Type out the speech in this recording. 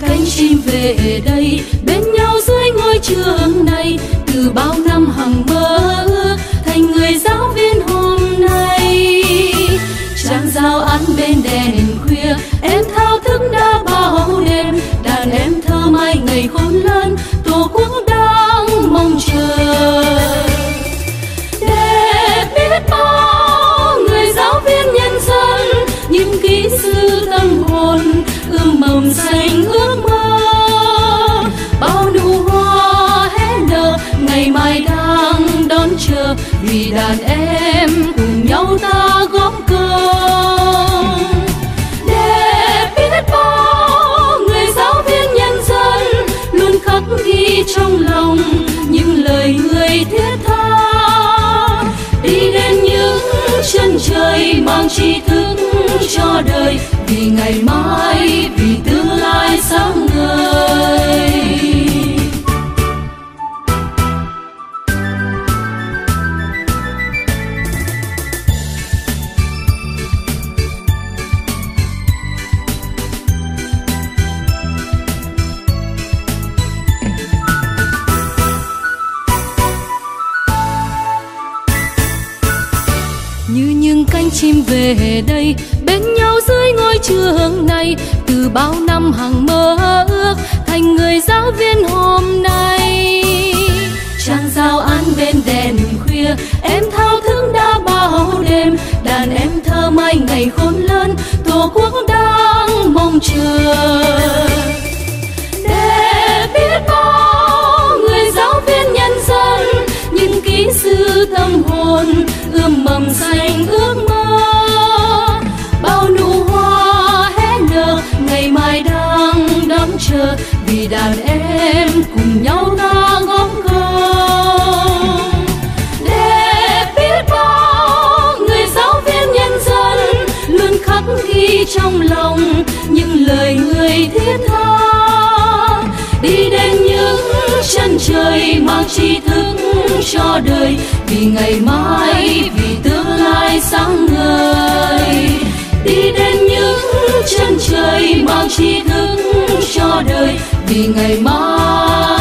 cánh chim về đây, bên nhau dưới ngôi trường này, từ bao năm hằng mơ thành người giáo viên hôm nay. Chàng giao ăn bên đèn khuya, em thao thức đã bao đêm, đàn em thơ mai ngày khôn lớn, tổ quốc đang mong chờ. Để biết bao người giáo viên nhân dân, những kỹ sư tâm hồn, ươm mầm xanh ước vì đàn em cùng nhau ta góp công để biết bao người giáo viên nhân dân luôn khắc ghi trong lòng những lời người thiết tha. Đi đến những chân trời mang tri thức cho đời, vì ngày mai, vì tương lai sáng ngời. Như những cánh chim về đây, bên nhau dưới ngôi trường này. Từ bao năm hằng mơ ước thành người giáo viên hôm nay. Chàng giao ăn bên đèn khuya, em thao thức đã bao đêm. Đàn em thơ mai ngày khôn lớn, tổ quốc đang mong chờ. Tâm hồn, ươm mầm xanh ước mơ. Bao nụ hoa hé nở, ngày mai đang đón chờ, vì đàn em cùng nhau ta góp công để biết bao người giáo viên nhân dân luôn khắc ghi trong lòng những lời người thiết ơi, mang tri thức cho đời, vì ngày mai, vì tương lai sáng ngời. Đi đến những chân trời, mang tri thức cho đời, vì ngày mai.